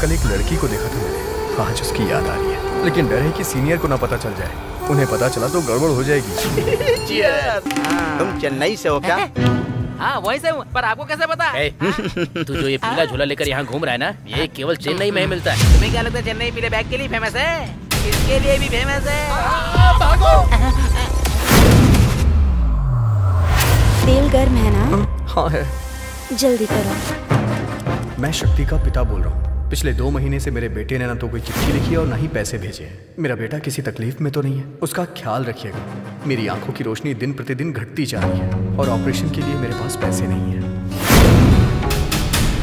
कल एक लड़की को देखा था मैंने। आज उसकी याद आ रही है। लेकिन डर है कि सीनियर को ना पता चल जाए। उन्हें पता चला तो गड़बड़ हो जाएगी। तुम चेन्नई से हो क्या? हाँ वहीं से हूँ। पर आपको कैसे पता? ए, तू जो ये पीला झोला लेकर यहाँ घूम रहा है ना ये केवल चेन्नई में ही मिलता है। तुम्हें क्या लगता है चेन्नई पीले बैग के लिए फ़ेमस है? इसके लिए भी फ़ेमस है? तेल गर्म है ना? हाँ है जल्दी करो। मैं शक्ति का पिता बोल रहा हूँ। पिछले दो महीने से मेरे बेटे ने ना तो कोई चिट्ठी लिखी है और ना ही पैसे भेजे हैं। मेरा बेटा किसी तकलीफ़ में तो नहीं है। उसका ख्याल रखिएगा। मेरी आँखों की रोशनी दिन प्रतिदिन घटती जा रही है और ऑपरेशन के लिए मेरे पास पैसे नहीं है।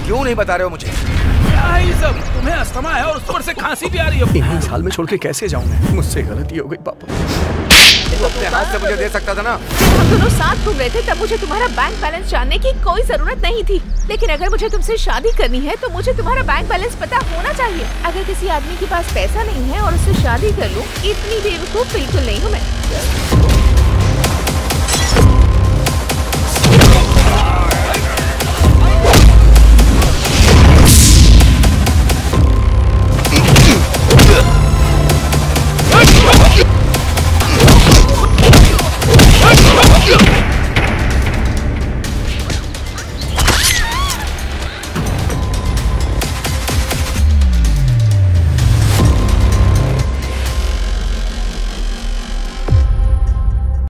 क्यों नहीं बता रहे हो मुझे? क्या है ये सब? तुम्हें अस्थमा है और ऊपर से खांसी भी आ रही है। इन्हें इस हाल में छोड़ के कैसे जाऊँ मैं? मुझसे गलती हो गई पापा। से मुझे दे सकता था ना? हम दोनों साथ घूम रहे थे, तब मुझे तुम्हारा बैंक बैलेंस जानने की कोई ज़रूरत नहीं थी। लेकिन अगर मुझे तुमसे शादी करनी है तो मुझे तुम्हारा बैंक बैलेंस पता होना चाहिए। अगर किसी आदमी के पास पैसा नहीं है और उससे शादी कर लूँ, इतनी देर को बिल्कुल नहीं हूँ मैं।